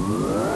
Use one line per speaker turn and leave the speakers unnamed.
Whoa.